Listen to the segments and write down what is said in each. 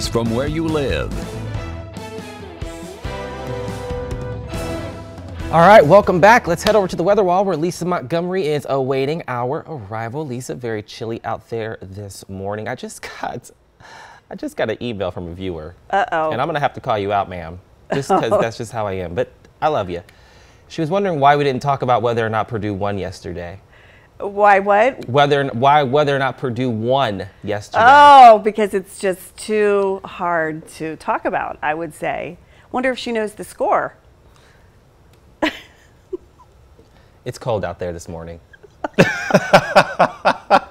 from where you live. All right, welcome back. Let's head over to the weather wall where Lisa Montgomery is awaiting our arrival. Lisa, very chilly out there this morning. I just got, I just got an email from a viewer. Uh oh. And I'm gonna have to call you out, ma'am, just because that's just how I am. But I love you. She was wondering why we didn't talk about whether or not Purdue won yesterday. Why what? Whether why whether or not Purdue won yesterday. Oh, because it's just too hard to talk about, I would say. Wonder if she knows the score. It's cold out there this morning. I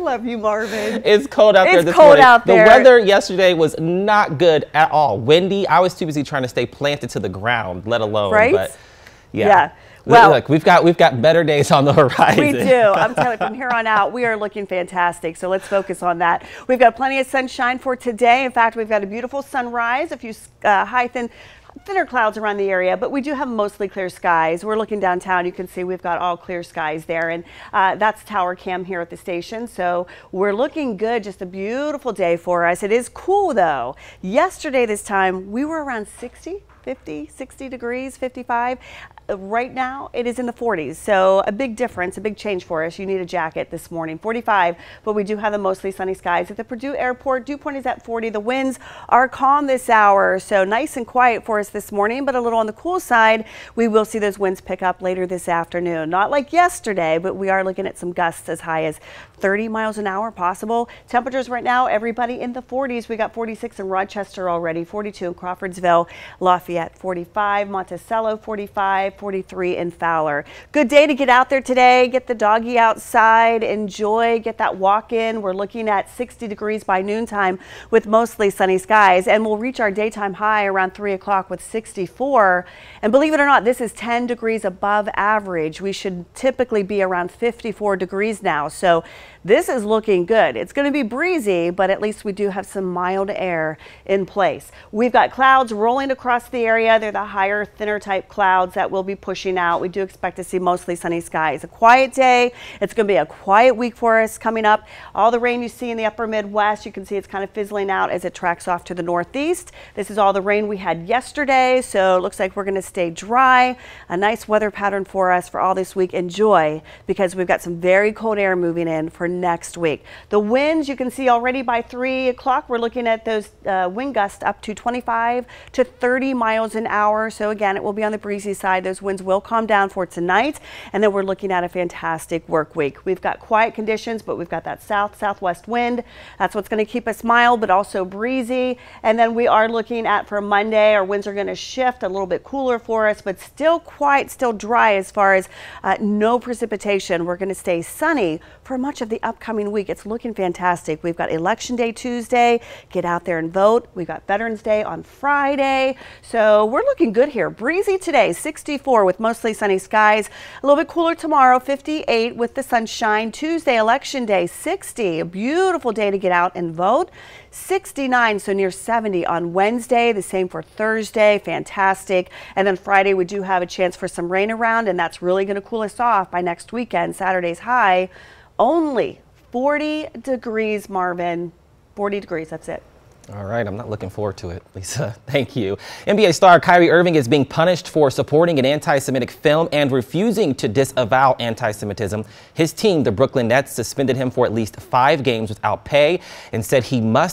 love you, Marvin. It's cold out there It's this cold morning. out there. The weather yesterday was not good at all. Windy. I was too busy trying to stay planted to the ground, let alone. Right? But yeah. Yeah. Well- look, we've got we've got better days on the horizon. We do. I'm telling you, from here on out, we are looking fantastic. So let's focus on that. We've got plenty of sunshine for today. In fact, we've got a beautiful sunrise, a few uh, high thin. Thinner clouds around the area, but we do have mostly clear skies. We're looking downtown. You can see we've got all clear skies there, and uh, that's tower cam here at the station. So we're looking good. Just a beautiful day for us. It is cool though. Yesterday, this time, we were around 60. 50, 60 degrees, 55. Uh, Right now, it is in the 40s, so a big difference, a big change for us. You need a jacket this morning. 45, but we do have the mostly sunny skies at the Purdue Airport. Dew point is at 40. The winds are calm this hour, so nice and quiet for us this morning, but a little on the cool side. We will see those winds pick up later this afternoon. Not like yesterday, but we are looking at some gusts as high as 30 miles an hour possible. Temperatures right now, everybody in the 40s. We got 46 in Rochester already, 42 in Crawfordsville, Lafayette 45, Monticello 45, 43 in Fowler. Good day to get out there today, get the doggy outside, enjoy, get that walk in. We're looking at 60 degrees by noontime with mostly sunny skies, and we'll reach our daytime high around 3 o'clock with 64. And believe it or not, this is 10 degrees above average. We should typically be around 54 degrees now. So this is looking good. It's going to be breezy, but at least we do have some mild air in place. We've got clouds rolling across the area. They're the higher, thinner type clouds that will be pushing out. We do expect to see mostly sunny skies. A quiet day. It's going to be a quiet week for us coming up. All the rain you see in the upper Midwest, you can see it's kind of fizzling out as it tracks off to the northeast. This is all the rain we had yesterday, so it looks like we're going to stay dry. A nice weather pattern for us for all this week. Enjoy because we've got some very cold air moving in for next week. The winds you can see already by 3 o'clock. We're looking at those uh, wind gusts up to 25 to 30 miles an hour. So again, it will be on the breezy side. Those winds will calm down for tonight. And then we're looking at a fantastic work week. We've got quiet conditions, but we've got that south southwest wind. That's what's going to keep us mild, but also breezy. And then we are looking at for Monday, our winds are going to shift a little bit cooler for us, but still quite still dry as far as uh, no precipitation. We're going to stay sunny for much of the upcoming week. It's looking fantastic. We've got Election Day Tuesday. Get out there and vote. We've got Veterans Day on Friday. So we're looking good here. Breezy today, 64 with mostly sunny skies. A little bit cooler tomorrow, 58 with the sunshine. Tuesday, Election Day, 60. A beautiful day to get out and vote. 69, so near 70 on Wednesday. The same for Thursday. Fantastic. And then Friday, we do have a chance for some rain around, and that's really going to cool us off by next weekend. Saturday's high only 40 degrees, Marvin. 40 degrees, that's it. All right, I'm not looking forward to it, Lisa. Thank you. NBA star Kyrie Irving is being punished for supporting an anti Semitic film and refusing to disavow anti Semitism. His team, the Brooklyn Nets, suspended him for at least five games without pay and said he must